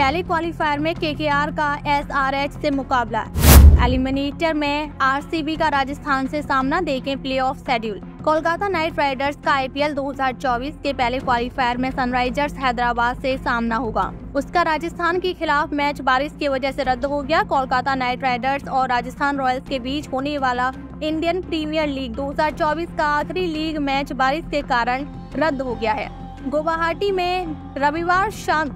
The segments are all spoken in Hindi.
पहले क्वालिफायर में केकेआर का एसआरएच से मुकाबला। एलिमिनेटर में आरसीबी का राजस्थान से सामना देखें playoff schedule Kolkata Knight Riders का आईपीएल 2024 के पहले क्वालिफायर में सनराइजर्स हैदराबाद से सामना होगा। उसका राजस्थान के खिलाफ मैच बारिश की वजह से रद्द हो गया। कोलकाता नाइट राइडर्स और राजस्थान रॉयल्स के बीच होने वाला इंडियन प्रीमियर लीग 2024 का आखिरी लीग मैच बारिश के कारण रद्द हो गया है। गुवाहाटी में रविवार शाम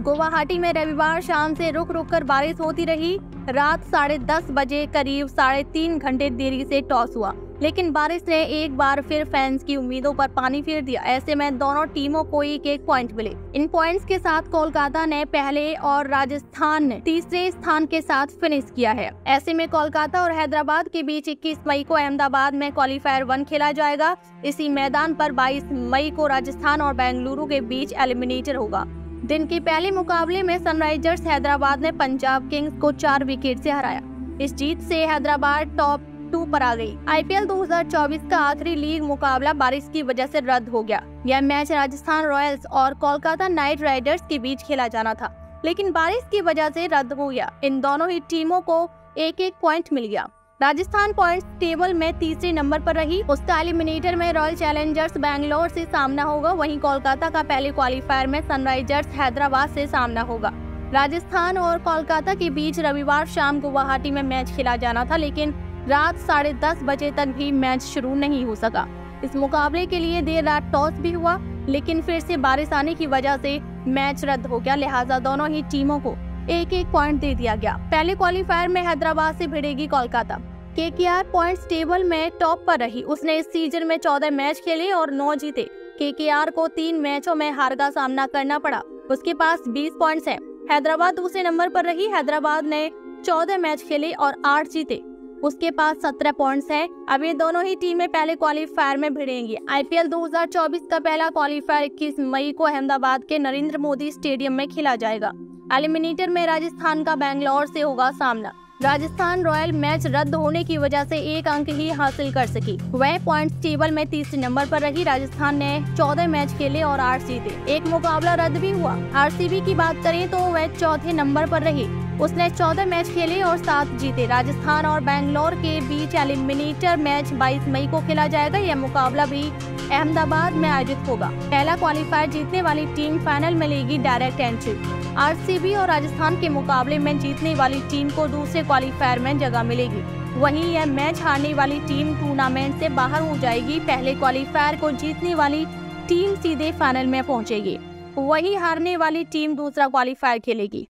गुवाहाटी में रविवार शाम से रुक रुक कर बारिश होती रही। रात साढ़े दस बजे करीब साढ़े तीन घंटे देरी से टॉस हुआ। लेकिन बारिश ने एक बार फिर फैंस की उम्मीदों पर पानी फेर दिया। ऐसे में दोनों टीमों को एक एक पॉइंट मिले। इन पॉइंट्स के साथ कोलकाता ने पहले और राजस्थान ने तीसरे स्थान के साथ फिनिश किया है। ऐसे में कोलकाता और हैदराबाद के बीच 21 मई को अहमदाबाद में क्वालिफायर वन खेला जाएगा। इसी मैदान पर 22 मई को राजस्थान और बेंगलुरु के बीच एलिमिनेटर होगा। दिन के पहले मुकाबले में सनराइजर्स हैदराबाद ने पंजाब किंग्स को चार विकेट से हराया। इस जीत से हैदराबाद टॉप टू पर आ गई। आईपीएल 2024 का आखिरी लीग मुकाबला बारिश की वजह से रद्द हो गया। यह मैच राजस्थान रॉयल्स और कोलकाता नाइट राइडर्स के बीच खेला जाना था, लेकिन बारिश की वजह से रद्द हो गया। इन दोनों ही टीमों को एक एक पॉइंट मिल गया। राजस्थान पॉइंट्स टेबल में तीसरे नंबर पर रही। उसका एलिमिनेटर में रॉयल चैलेंजर्स बैंगलोर से सामना होगा। वहीं कोलकाता का पहले क्वालिफायर में सनराइजर्स हैदराबाद से सामना होगा। राजस्थान और कोलकाता के बीच रविवार शाम गुवाहाटी में मैच खेला जाना था, लेकिन रात साढ़े दस बजे तक भी मैच शुरू नहीं हो सका। इस मुकाबले के लिए देर रात टॉस भी हुआ, लेकिन फिर से बारिश आने की वजह से मैच रद्द हो गया। लिहाजा दोनों ही टीमों को एक एक पॉइंट दे दिया गया। पहले क्वालिफायर में हैदराबाद से भिड़ेगी Kolkata. K K R point table में टॉप पर रही। उसने इस सीज़न में चौदह मैच खेले और नौ जीते। के के आर को तीन मैचों में हार का सामना करना पड़ा। उसके पास 20 पॉइंट्स हैं। हैदराबाद दूसरे नंबर पर रही। हैदराबाद ने चौदह मैच खेले और आठ जीते। उसके पास सत्रह पॉइंट्स हैं। अब ये दोनों ही टीमें पहले क्वालिफायर में भिड़ेंगी। आईपीएल 2024 का पहला क्वालिफायर इक्कीस मई को अहमदाबाद के नरेंद्र मोदी स्टेडियम में खेला जाएगा। एलिमिनेटर में राजस्थान का बैंगलोर से होगा सामना। राजस्थान रॉयल मैच रद्द होने की वजह से एक अंक ही हासिल कर सकी। वह पॉइंट्स टेबल में तीसरे नंबर पर रही। राजस्थान ने चौदह मैच खेले और आठ जीते। एक मुकाबला रद्द भी हुआ। आरसीबी की बात करें तो वह चौथे नंबर पर रही। उसने चौदह मैच खेले और सात जीते। राजस्थान और बेंगलोर के बीच एलिमिनेटर मैच 22 मई को खेला जाएगा। यह मुकाबला भी अहमदाबाद में आयोजित होगा। पहला क्वालिफायर जीतने वाली टीम फाइनल में लेगी डायरेक्ट एंट्री आरसीबी और राजस्थान के मुकाबले में जीतने वाली टीम को दूसरे क्वालिफायर में जगह मिलेगी। वहीं यह मैच हारने वाली टीम टूर्नामेंट से बाहर हो जाएगी। पहले क्वालिफायर को जीतने वाली टीम सीधे फाइनल में पहुंचेगी। वही हारने वाली टीम दूसरा क्वालिफायर खेलेगी।